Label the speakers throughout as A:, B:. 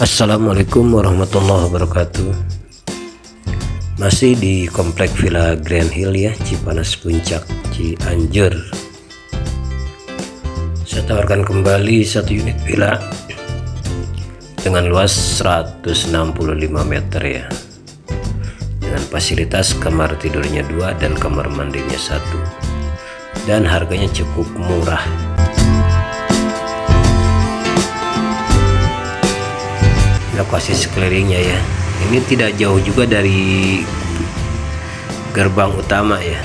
A: Assalamualaikum warahmatullahi wabarakatuh. Masih di Komplek Villa Grand Hill ya Cipanas Puncak Cianjur. Saya tawarkan kembali satu unit villa Dengan luas 165 meter ya. Dengan fasilitas kamar tidurnya dua dan kamar mandinya satu. Dan harganya cukup murah lokasi sekelilingnya ya. Ini tidak jauh juga dari gerbang utama ya.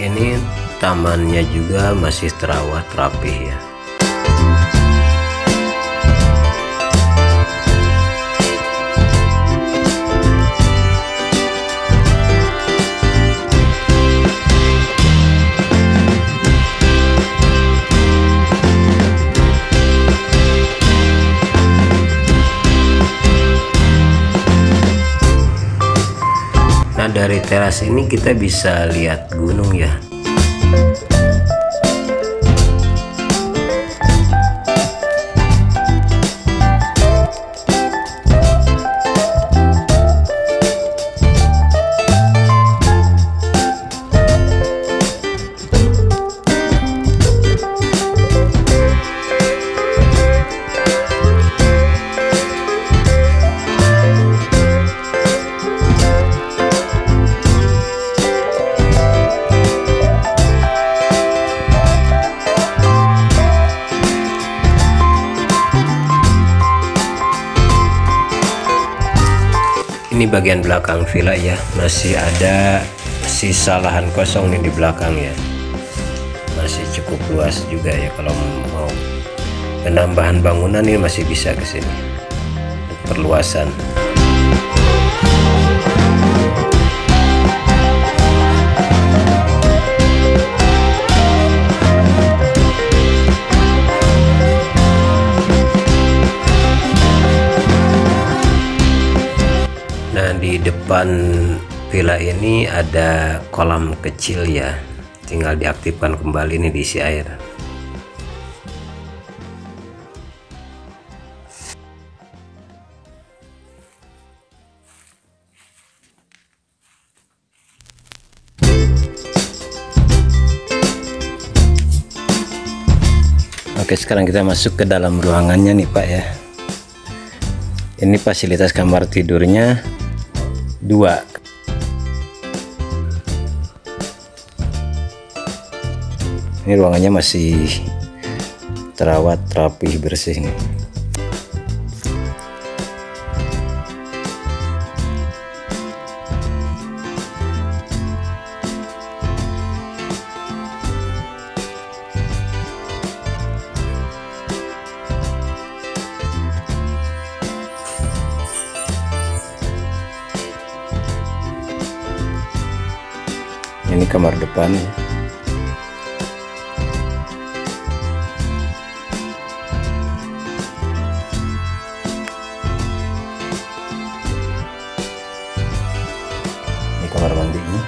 A: Ini tamannya juga masih terawat rapih ya Nah dari teras ini kita bisa lihat gunung ya ini bagian belakang villa ya. Masih ada sisa lahan kosong nih di belakang ya. Masih cukup luas juga ya kalau mau penambahan bangunan ini masih bisa ke sini. Perluasan Nah di depan villa ini ada kolam kecil ya. Tinggal diaktifkan kembali nih diisi air. Oke sekarang kita masuk ke dalam ruangannya nih Pak ya. Ini fasilitas kamar tidurnya dua. Ini ruangannya masih terawat rapi bersih nih ini kamar depan ini kamar mandinya.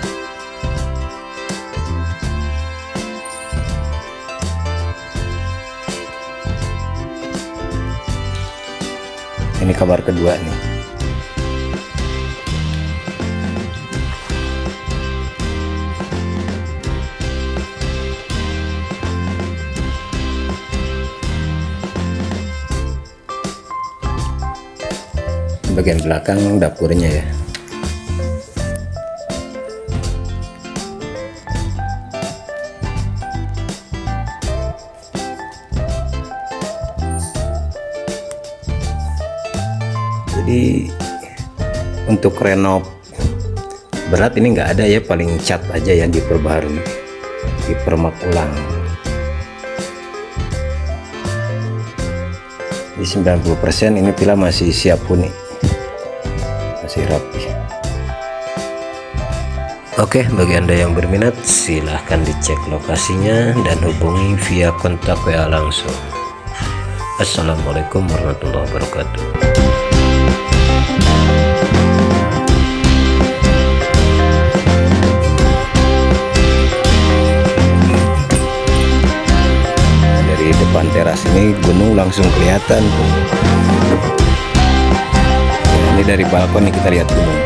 A: Ini kamar kedua nih bagian belakang dapurnya ya. Jadi untuk renov berat ini enggak ada ya paling cat aja yang diperbarui dipermak ulang. Di 90% ini villa masih siap huni masih rapi Oke, bagi Anda yang berminat, silahkan dicek lokasinya dan hubungi via kontak WA langsung. Assalamualaikum warahmatullahi wabarakatuh. Dari depan teras ini gunung langsung kelihatan. Dari balkon nih kita lihat gunung.